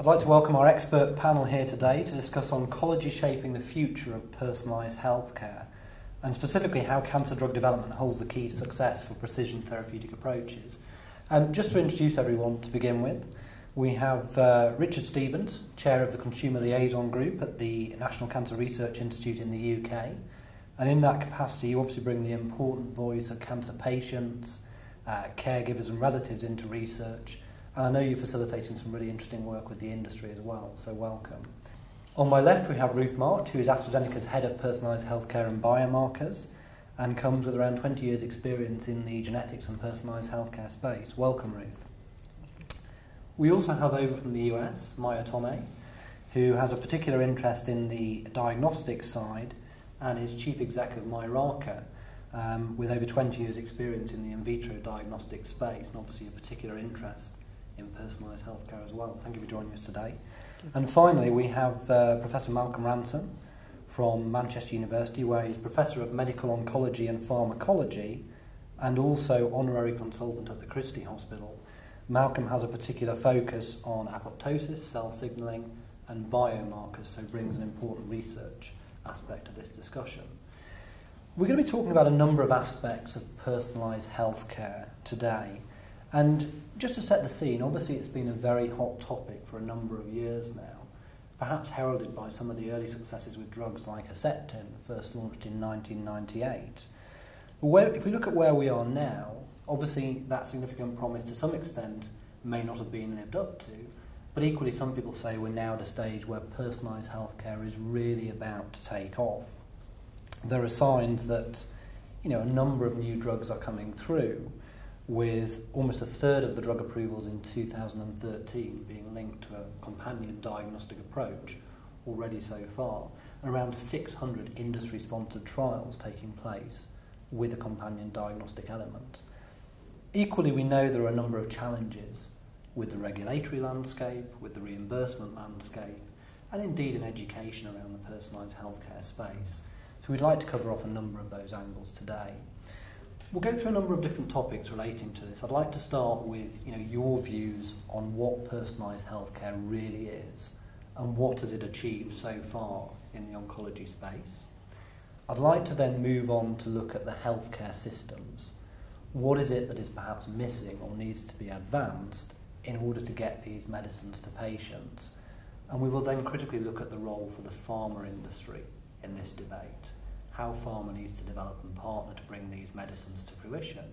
I'd like to welcome our expert panel here today to discuss oncology shaping the future of personalised healthcare, and specifically how cancer drug development holds the key to success for precision therapeutic approaches. Um, just to introduce everyone to begin with, we have uh, Richard Stevens, Chair of the Consumer Liaison Group at the National Cancer Research Institute in the UK. And in that capacity, you obviously bring the important voice of cancer patients, uh, caregivers and relatives into research. And I know you're facilitating some really interesting work with the industry as well, so welcome. On my left, we have Ruth March, who is AstraZeneca's Head of Personalised Healthcare and Biomarkers and comes with around 20 years' experience in the genetics and personalised healthcare space. Welcome, Ruth. We also have over from the US, Maya Tomei, who has a particular interest in the diagnostic side and is Chief Exec of Miraka, um, with over 20 years' experience in the in vitro diagnostic space and obviously a particular interest in personalised healthcare as well. Thank you for joining us today. And finally, we have uh, Professor Malcolm Ranson from Manchester University, where he's Professor of Medical Oncology and Pharmacology and also honorary consultant at the Christie Hospital. Malcolm has a particular focus on apoptosis, cell signalling, and biomarkers, so brings an important research aspect to this discussion. We're going to be talking about a number of aspects of personalised healthcare today. And just to set the scene, obviously it's been a very hot topic for a number of years now, perhaps heralded by some of the early successes with drugs like Herceptin, first launched in 1998. But where, if we look at where we are now, obviously that significant promise to some extent may not have been lived up to, but equally some people say we're now at a stage where personalised healthcare is really about to take off. There are signs that you know, a number of new drugs are coming through, with almost a third of the drug approvals in 2013 being linked to a companion diagnostic approach already so far, and around 600 industry-sponsored trials taking place with a companion diagnostic element. Equally, we know there are a number of challenges with the regulatory landscape, with the reimbursement landscape, and indeed in education around the personalised healthcare space. So we'd like to cover off a number of those angles today. We'll go through a number of different topics relating to this. I'd like to start with you know, your views on what personalised healthcare really is and what has it achieved so far in the oncology space. I'd like to then move on to look at the healthcare systems. What is it that is perhaps missing or needs to be advanced in order to get these medicines to patients? And we will then critically look at the role for the pharma industry in this debate how pharma needs to develop and partner to bring these medicines to fruition.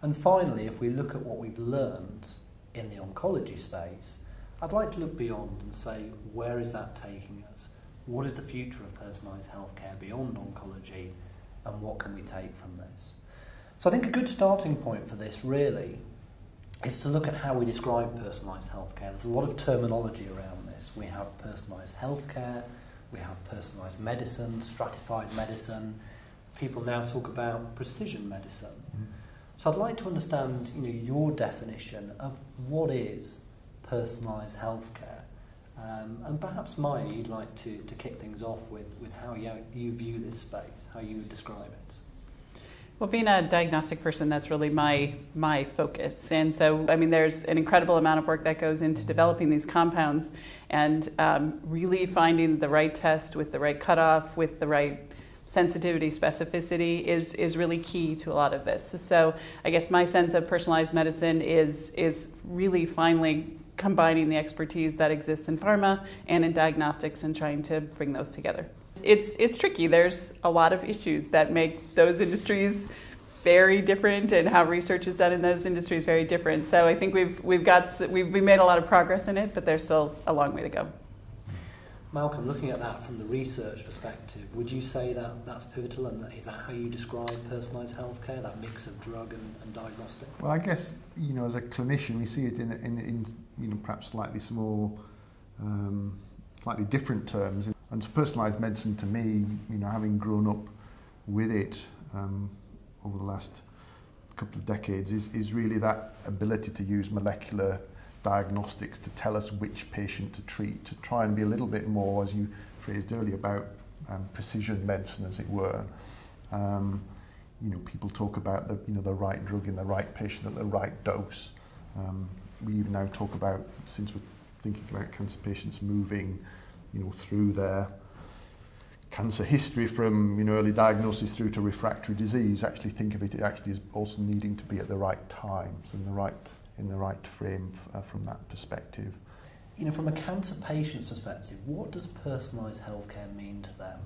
And finally, if we look at what we've learned in the oncology space, I'd like to look beyond and say, where is that taking us? What is the future of personalised healthcare beyond oncology, and what can we take from this? So I think a good starting point for this really is to look at how we describe personalised healthcare. There's a lot of terminology around this. We have personalised healthcare, we have personalised medicine, stratified medicine. People now talk about precision medicine. Mm. So I'd like to understand, you know, your definition of what is personalised healthcare. Um, and perhaps Maya, you'd like to, to kick things off with, with how you, you view this space, how you describe it. Well, being a diagnostic person, that's really my my focus. And so, I mean, there's an incredible amount of work that goes into developing these compounds, and um, really finding the right test with the right cutoff, with the right sensitivity, specificity is is really key to a lot of this. So, I guess my sense of personalized medicine is is really finally combining the expertise that exists in pharma and in diagnostics and trying to bring those together it's it's tricky. There's a lot of issues that make those industries very different and how research is done in those industries very different. So I think we've we've got we've, we made a lot of progress in it, but there's still a long way to go. Malcolm, looking at that from the research perspective, would you say that that's pivotal and is that how you describe personalised healthcare, that mix of drug and, and diagnostic? Well, I guess, you know, as a clinician, we see it in, in, in you know, perhaps slightly small, um, slightly different terms. And so personalised medicine to me, you know, having grown up with it um, over the last couple of decades, is, is really that ability to use molecular diagnostics to tell us which patient to treat, to try and be a little bit more, as you phrased earlier, about um, precision medicine, as it were. Um, you know, people talk about the, you know, the right drug in the right patient at the right dose. Um, we even now talk about, since we're thinking about cancer patients moving you know, through their cancer history from you know early diagnosis through to refractory disease actually think of it actually as also needing to be at the right times and the right in the right frame uh, from that perspective. You know from a cancer patient's perspective what does personalized healthcare mean to them?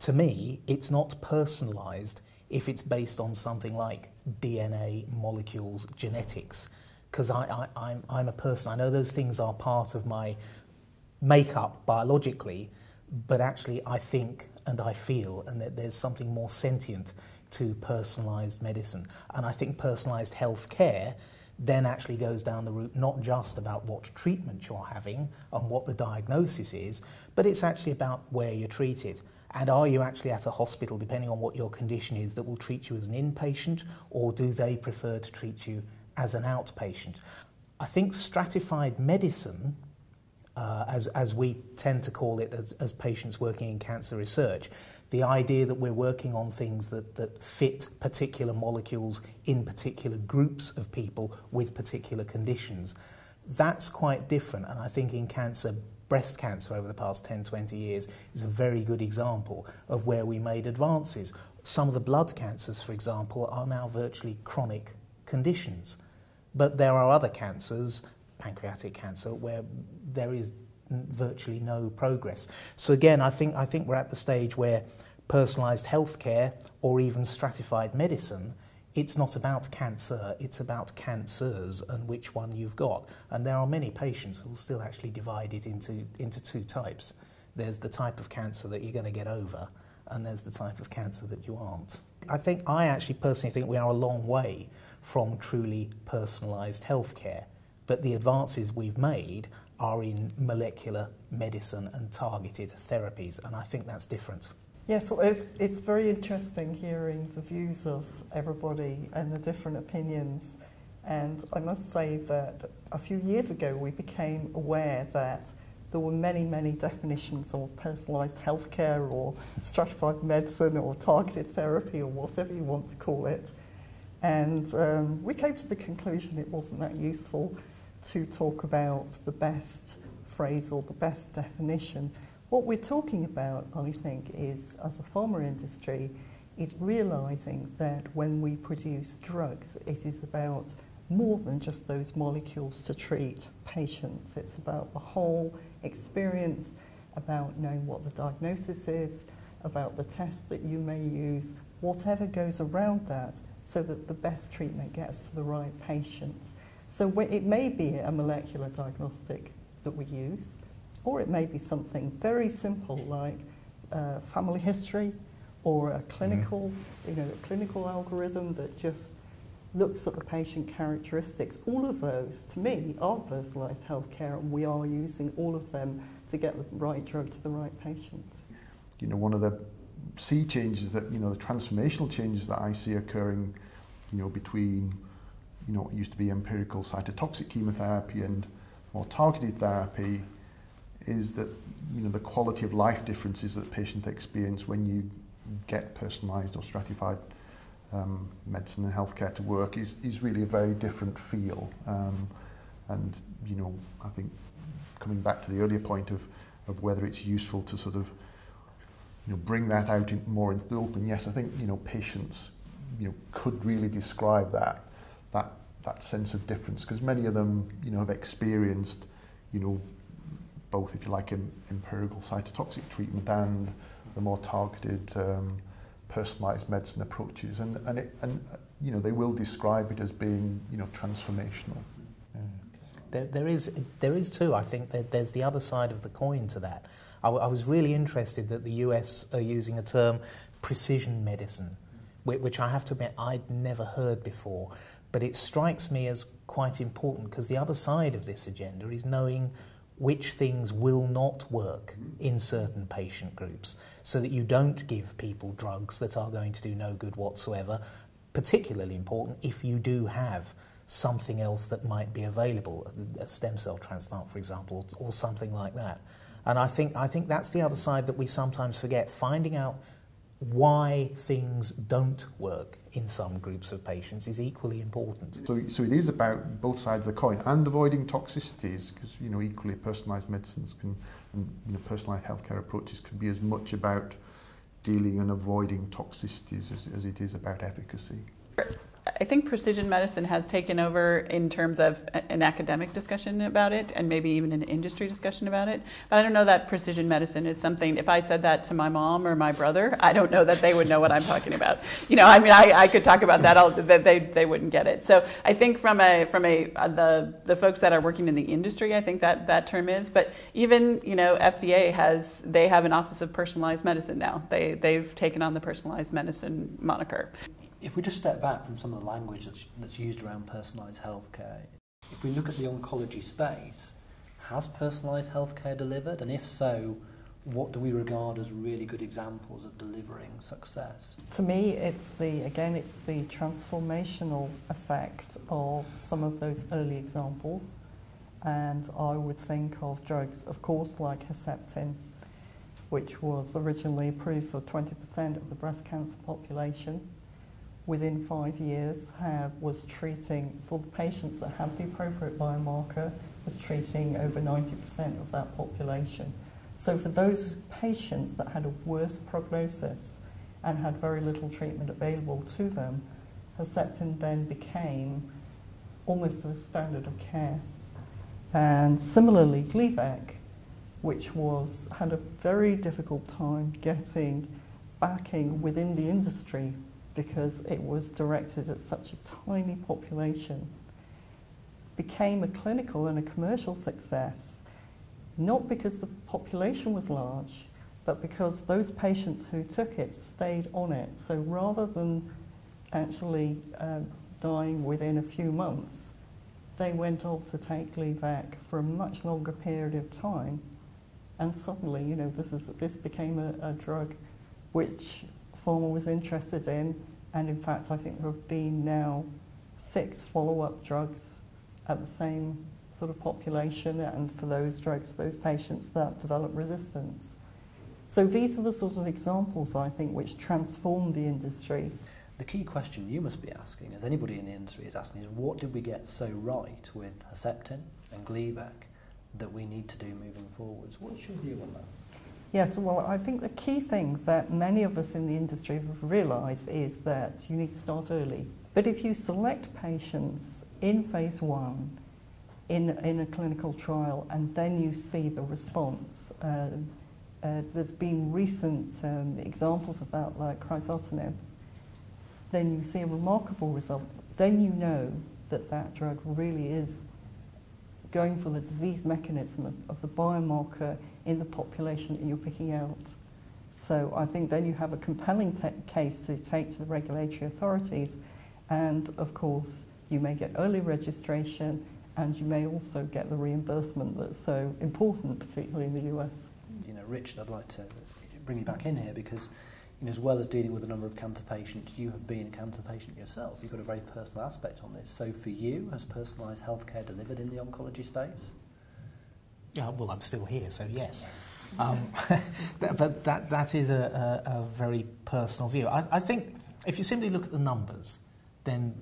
To me it's not personalized if it's based on something like DNA molecules genetics. Because I, I, I'm, I'm a person I know those things are part of my makeup biologically but actually I think and I feel, and that there's something more sentient to personalised medicine. And I think personalised health care then actually goes down the route not just about what treatment you're having and what the diagnosis is, but it's actually about where you're treated. And are you actually at a hospital, depending on what your condition is, that will treat you as an inpatient, or do they prefer to treat you as an outpatient? I think stratified medicine uh, as, as we tend to call it as, as patients working in cancer research, the idea that we're working on things that, that fit particular molecules in particular groups of people with particular conditions, that's quite different. And I think in cancer, breast cancer over the past 10, 20 years is a very good example of where we made advances. Some of the blood cancers, for example, are now virtually chronic conditions. But there are other cancers pancreatic cancer where there is virtually no progress. So again, I think, I think we're at the stage where personalised healthcare or even stratified medicine, it's not about cancer, it's about cancers and which one you've got. And there are many patients who will still actually divide it into, into two types. There's the type of cancer that you're going to get over, and there's the type of cancer that you aren't. I think I actually personally think we are a long way from truly personalised healthcare. But the advances we've made are in molecular medicine and targeted therapies, and I think that's different. Yes, well, it's, it's very interesting hearing the views of everybody and the different opinions. And I must say that a few years ago we became aware that there were many, many definitions of personalised healthcare or stratified medicine or targeted therapy or whatever you want to call it. And um, we came to the conclusion it wasn't that useful to talk about the best phrase or the best definition. What we're talking about, I think, is as a pharma industry, is realizing that when we produce drugs, it is about more than just those molecules to treat patients. It's about the whole experience, about knowing what the diagnosis is, about the tests that you may use, whatever goes around that, so that the best treatment gets to the right patients. So it may be a molecular diagnostic that we use, or it may be something very simple like uh, family history or a clinical, mm. you know, a clinical algorithm that just looks at the patient characteristics. All of those, to me, are personalised healthcare, and we are using all of them to get the right drug to the right patient. You know, one of the sea changes that, you know, the transformational changes that I see occurring, you know, between you know, it used to be empirical cytotoxic chemotherapy and more targeted therapy is that you know the quality of life differences that patients experience when you get personalized or stratified um, medicine and healthcare to work is, is really a very different feel. Um, and, you know, I think coming back to the earlier point of, of whether it's useful to sort of, you know, bring that out in, more into the open, yes, I think, you know, patients, you know, could really describe that that that sense of difference because many of them you know have experienced you know both if you like em empirical cytotoxic treatment and the more targeted um, personalized medicine approaches. And and it, and you know they will describe it as being you know transformational. There, there is there is too I think. That there's the other side of the coin to that. I, I was really interested that the US are using a term precision medicine which I have to admit I'd never heard before but it strikes me as quite important because the other side of this agenda is knowing which things will not work in certain patient groups so that you don't give people drugs that are going to do no good whatsoever. Particularly important if you do have something else that might be available, a stem cell transplant, for example, or something like that. And I think, I think that's the other side that we sometimes forget finding out why things don't work in some groups of patients is equally important. So, so it is about both sides of the coin and avoiding toxicities because you know equally personalised medicines can and you know personalised healthcare approaches can be as much about dealing and avoiding toxicities as, as it is about efficacy. I think precision medicine has taken over in terms of an academic discussion about it and maybe even an industry discussion about it. But I don't know that precision medicine is something, if I said that to my mom or my brother, I don't know that they would know what I'm talking about. You know, I mean, I, I could talk about that, I'll, they, they wouldn't get it. So I think from a, from a, uh, the, the folks that are working in the industry, I think that that term is, but even, you know, FDA has, they have an Office of Personalized Medicine now. They, they've taken on the personalized medicine moniker if we just step back from some of the language that's, that's used around personalised healthcare, if we look at the oncology space, has personalised healthcare delivered? And if so, what do we regard as really good examples of delivering success? To me, it's the, again, it's the transformational effect of some of those early examples. And I would think of drugs, of course, like Herceptin, which was originally approved for 20% of the breast cancer population within five years had, was treating, for the patients that had the appropriate biomarker, was treating over 90% of that population. So for those patients that had a worse prognosis and had very little treatment available to them, Herceptin then became almost the standard of care. And similarly, Gleevec, which was had a very difficult time getting backing within the industry because it was directed at such a tiny population, became a clinical and a commercial success, not because the population was large, but because those patients who took it stayed on it. So rather than actually uh, dying within a few months, they went on to take Gleevec for a much longer period of time. And suddenly, you know, this, is, this became a, a drug which pharma was interested in. And in fact, I think there have been now six follow-up drugs at the same sort of population and for those drugs, those patients that develop resistance. So these are the sort of examples, I think, which transform the industry. The key question you must be asking, as anybody in the industry is asking, is what did we get so right with Herceptin and Gleevec that we need to do moving forwards? What's your view on that? Yes, well, I think the key thing that many of us in the industry have realised is that you need to start early. But if you select patients in phase one, in, in a clinical trial, and then you see the response, uh, uh, there's been recent um, examples of that, like crizotinib, then you see a remarkable result. Then you know that that drug really is going for the disease mechanism of, of the biomarker in the population that you're picking out. So I think then you have a compelling case to take to the regulatory authorities and of course you may get early registration and you may also get the reimbursement that's so important, particularly in the US. You know, Richard, I'd like to bring you back in here because as well as dealing with a number of cancer patients, you have been a cancer patient yourself. You've got a very personal aspect on this. So for you, has personalised healthcare delivered in the oncology space? Yeah, well, I'm still here, so yes. Um, but that, that is a, a, a very personal view. I, I think if you simply look at the numbers, then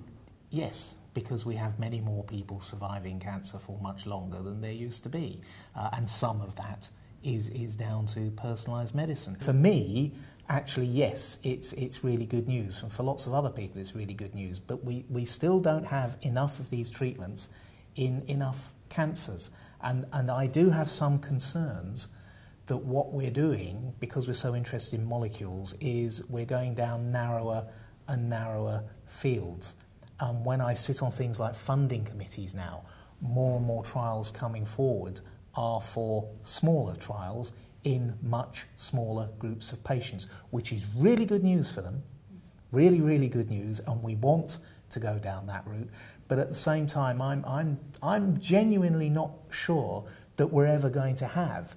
yes, because we have many more people surviving cancer for much longer than there used to be. Uh, and some of that is, is down to personalised medicine. For me, actually, yes, it's, it's really good news. And for lots of other people, it's really good news. But we, we still don't have enough of these treatments in enough cancers. And, and I do have some concerns that what we're doing, because we're so interested in molecules, is we're going down narrower and narrower fields. And when I sit on things like funding committees now, more and more trials coming forward are for smaller trials in much smaller groups of patients, which is really good news for them, really, really good news, and we want to go down that route. But at the same time, I'm, I'm, I'm genuinely not sure that we're ever going to have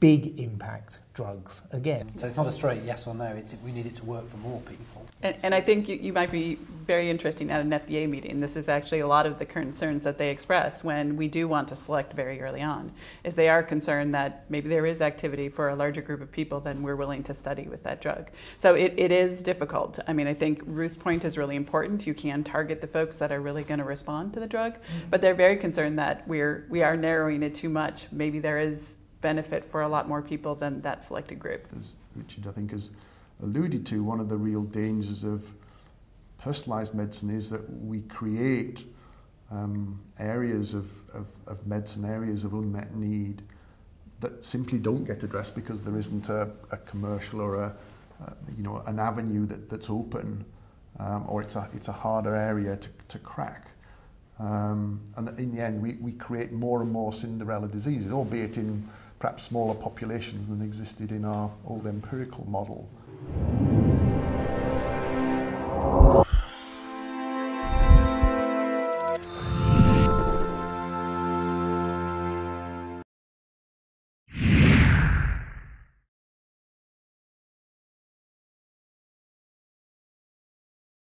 big impact drugs. Again, So it's not a straight yes or no, it's we need it to work for more people. And, and I think you, you might be very interesting at an FDA meeting. This is actually a lot of the concerns that they express when we do want to select very early on, is they are concerned that maybe there is activity for a larger group of people than we're willing to study with that drug. So it, it is difficult. I mean, I think Ruth's point is really important. You can target the folks that are really going to respond to the drug, mm-hmm. but they're very concerned that we're we are narrowing it too much. Maybe there is benefit for a lot more people than that selected group. As Richard, I think, has alluded to, one of the real dangers of personalised medicine is that we create um, areas of, of, of medicine, areas of unmet need that simply don't get addressed because there isn't a, a commercial or a, a you know an avenue that, that's open um, or it's a, it's a harder area to, to crack. Um, and in the end, we, we create more and more Cinderella diseases, albeit in perhaps smaller populations than existed in our old empirical model.